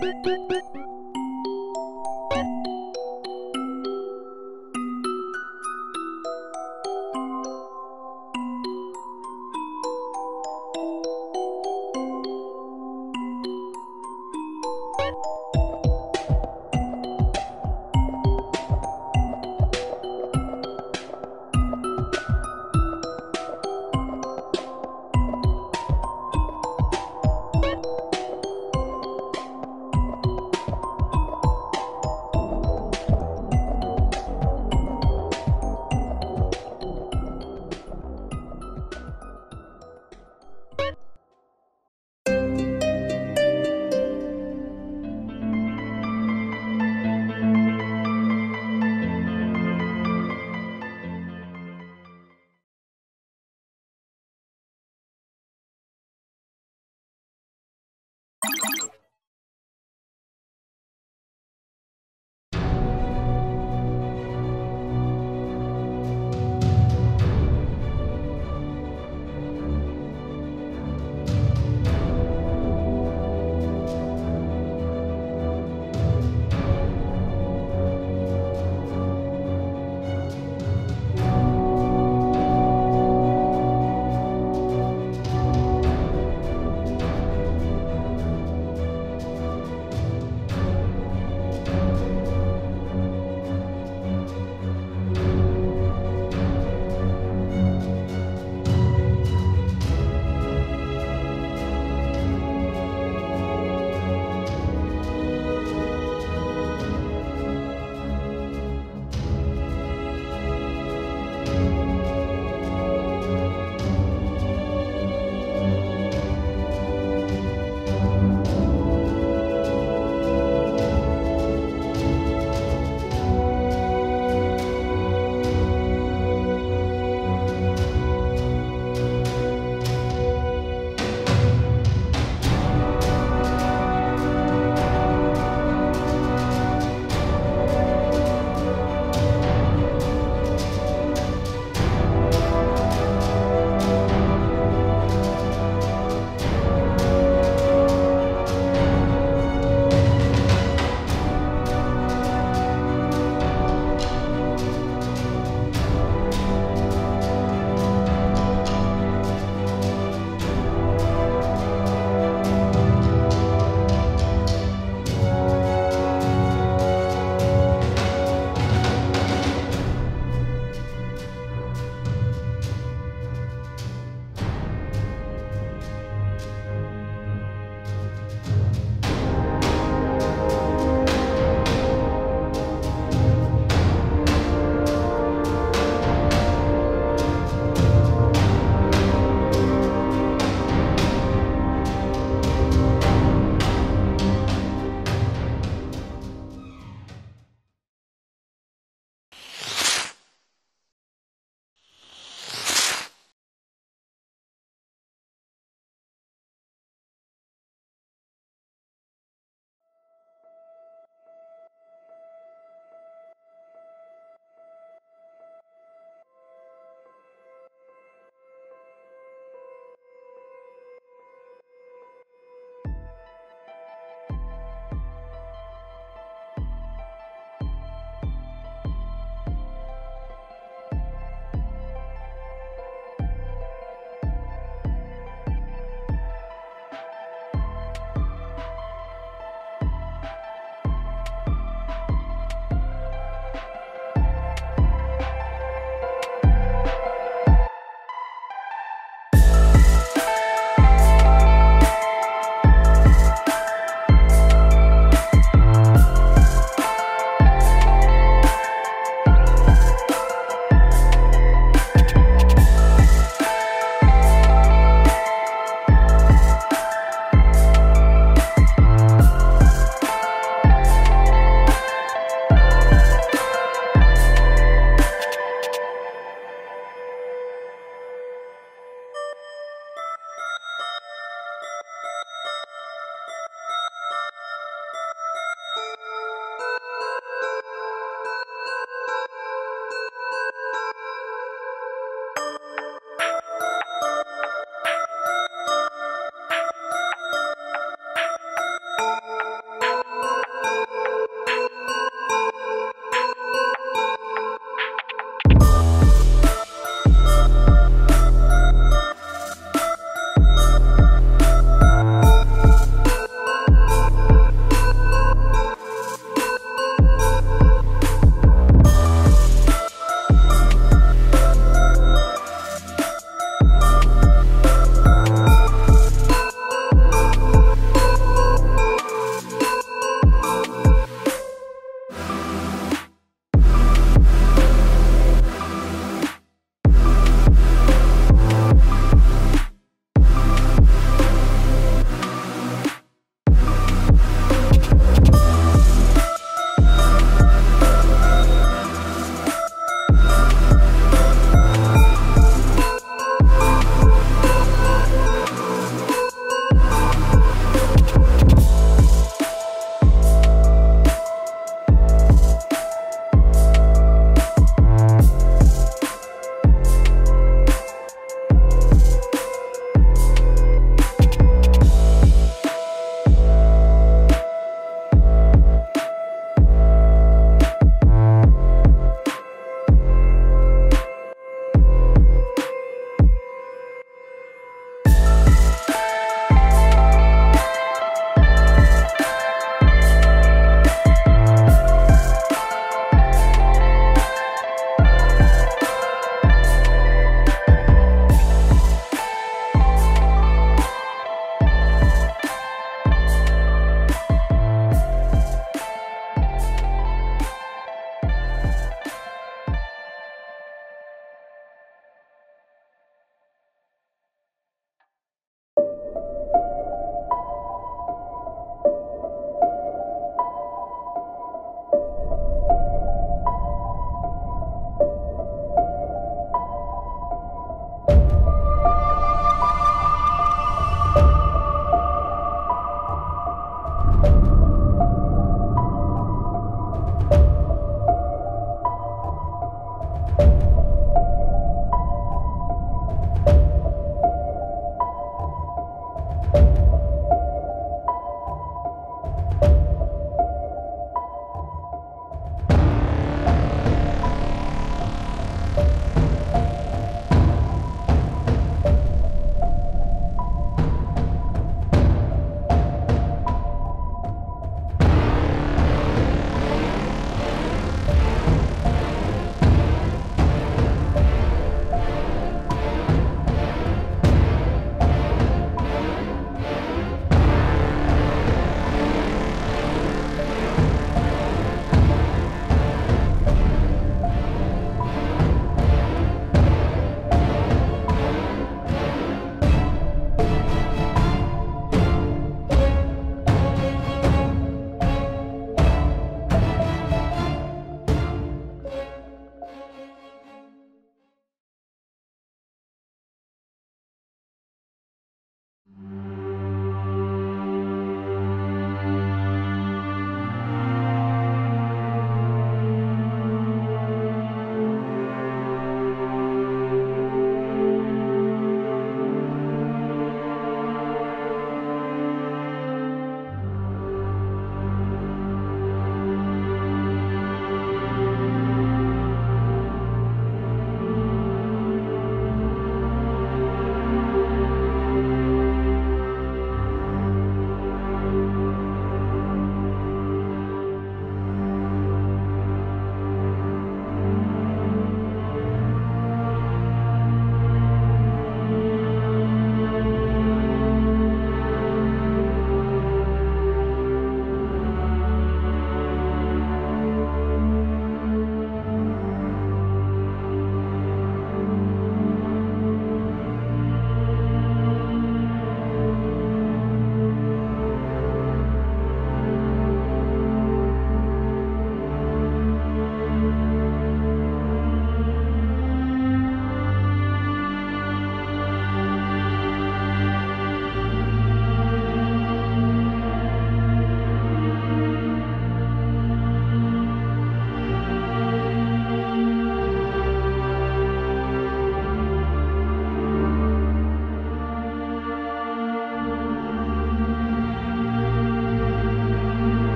Boop boop boop!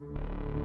you.